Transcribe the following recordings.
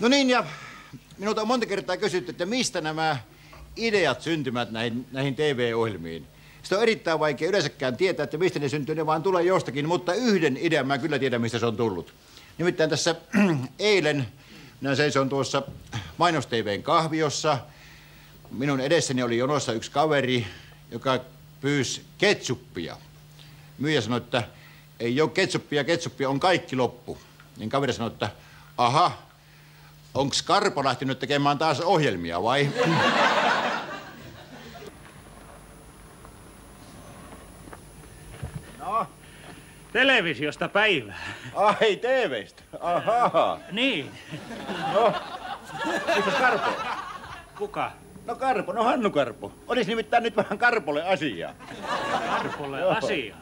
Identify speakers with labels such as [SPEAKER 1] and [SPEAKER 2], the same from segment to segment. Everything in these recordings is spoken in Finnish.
[SPEAKER 1] No niin, ja minulta on monta kertaa kysytty, että mistä nämä ideat syntymät näihin, näihin TV-ohjelmiin. Sitä on erittäin vaikea yleensäkään tietää, että mistä ne syntyy, ne vaan tulee jostakin, mutta yhden idean mä kyllä tiedän, mistä se on tullut. Nimittäin tässä eilen minä seison tuossa mainos TVn kahviossa. Minun edessäni oli jonossa yksi kaveri, joka pyysi ketsuppia. Myyjä sanoi, että ei ole ketsuppia, ketsuppia on kaikki loppu. Niin kaveri sanoi, että aha, onko Karpo lähtenyt tekemään taas ohjelmia vai? No,
[SPEAKER 2] Televisiosta päivää.
[SPEAKER 1] ai TVstä. Ahaa.
[SPEAKER 2] Niin.
[SPEAKER 1] No, missä Karpo?
[SPEAKER 2] Kuka?
[SPEAKER 1] No Karpo, no Hannu Karpo. Olisi nimittäin nyt vähän Karpolle asiaa.
[SPEAKER 2] Karpolle asiaa.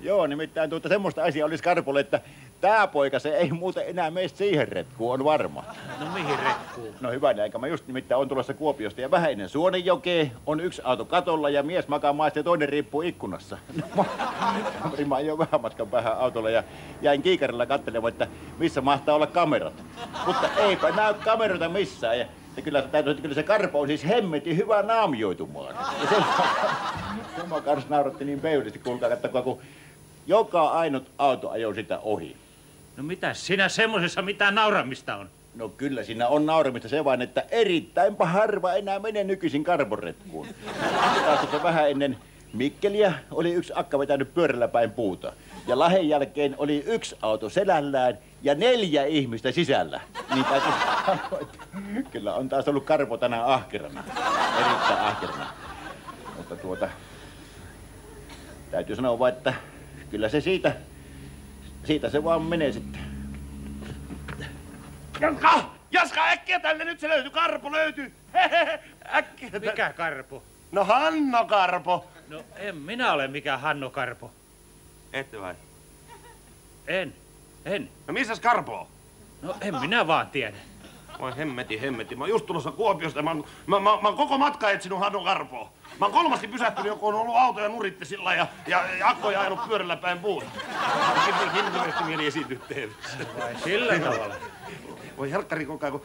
[SPEAKER 1] Joo, nimittäin tuota semmoista asiaa olisi Karpolle, että tää poika se ei muuten enää mene siihen retkuun, on varma.
[SPEAKER 2] No mihin rekkuun?
[SPEAKER 1] No hyvä aika, mä just nimittäin on tulossa Kuopiosta ja vähän ennen Suonenjokea on yksi auto katolla ja mies makaa maasta ja toinen riippuu ikkunassa. No, mä ajoin vähän matkan päähän autolla ja jäin kiikarilla katselemaan, että missä mahtaa olla kamerat. Mutta eipä näy kameroita missään ja, ja kyllä, täytyy, että kyllä se Karpo on siis hemmetin hyvä naamioitumaan. Ja sen, sen mä kanssa nauratti niin pöydisti, kuulkaa, katsokaa, kun joka ainut auto ajoi sitä ohi.
[SPEAKER 2] No mitä sinä semmosessa mitään nauramista on?
[SPEAKER 1] No kyllä siinä on nauramista se vain, että erittäinpä harva enää menee nykyisin karboretkuun. Taas vähän ennen Mikkeliä oli yksi akka vetänyt pyörällä päin puuta. Ja Lahen jälkeen oli yksi auto selällään ja neljä ihmistä sisällä. Niin täytyy sanoa, että kyllä on taas ollut karpo tänään ahkerana. Erittäin ahkerana. Mutta tuota, täytyy sanoa vaan, että kyllä se siitä, siitä se vaan menee sitten.
[SPEAKER 3] Jaska! Jaska, äkkiä tänne! Nyt se löytyy! Karpo löytyy! Hehehe, äkkiä tänne.
[SPEAKER 2] Mikä Karpo?
[SPEAKER 3] No Hanno Karpo.
[SPEAKER 2] No en minä ole mikään Hanno Karpo.
[SPEAKER 3] Ette vai?
[SPEAKER 2] En. En.
[SPEAKER 3] No missäs Karpo on?
[SPEAKER 2] No en minä vaan tiedä.
[SPEAKER 3] Voi hemmeti, hemmeti. Mä oon just tulossa Kuopiosta. Mä oon, mä, mä, mä oon koko matka etsinyt Hanno Karpoa. Mä oon kolmasti pysähtynyt, joku on ollut auto ja nuritti sillä ja, ja, ja akkoja ajanut pyörällä päin puuta. Hirveästi mieli esiintyä TV:ssä.
[SPEAKER 2] Vai sillä tavalla?
[SPEAKER 3] Voi helkkari kukaan, kun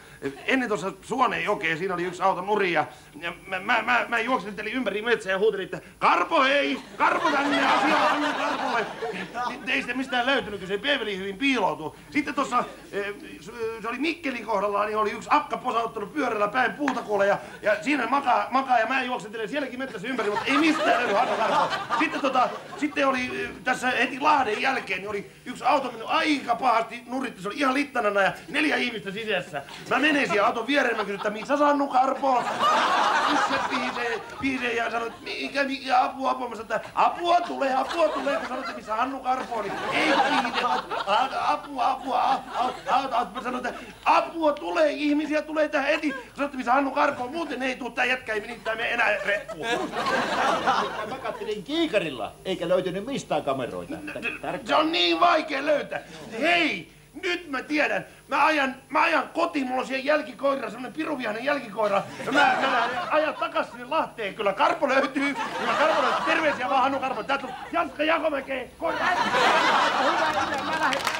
[SPEAKER 3] ennen tuossa Suoneen jokeen siinä oli yksi auto nuri ja, ja mä, mä, mä, mä juoksentelin ympäri metsää ja huutelin, että Karpo hei, Karpo tänne asiaa anna Karpolle. Sitten ei sitä mistään löytynyt, kun se Peveli hyvin piiloutuu. Sitten tuossa, eh, se oli Mikkelin kohdalla, niin oli yksi akka posauttanut pyörällä päin puutakuolle ja, ja siinä makaa, makaa ja mä juoksentelen sielläkin metsässä ympäri, mutta ei mistään löydy. Sitten, tota, sitten oli eh, tässä heti Lahden jälkeen, niin oli yksi auto mennyt aika pahasti nuritti, se oli ihan littanana ja neljä ihmistä sisässä. Mä menen siihen auton viereen, mä kysyn, että missä Sannu Karpo? Missä piisee, piisee ja sanoin, että mikä, mikä apua, apua. Mä sanoin, että apua tulee, apua tulee, kun sanoit, missä Hannu Karpo ei apua, apua, apua, apua. Mä sanoin, että apua tulee, ihmisiä tulee tähän heti. Kun sanoit, missä Hannu Karpo muuten ei tuu, tää jätkä ei nimittäin mene enää retkuun.
[SPEAKER 1] Mä katselin kiikarilla, eikä löytynyt mistään kameroita.
[SPEAKER 3] Se on niin vaikea löytää. Hei, nyt mä tiedän. Mä ajan, mä ajan kotiin, mulla on siellä jälkikoira, semmonen piruvihainen jälkikoira. Ja mä, mä ajan takas sinne Lahteen. Kyllä Karpo löytyy. Kyllä Karpo löytyy. Terveisiä vaan Hannu Karpo. Täältä on Jaska Jakomäkeen. Koira. Hyvä idea, mä lähden.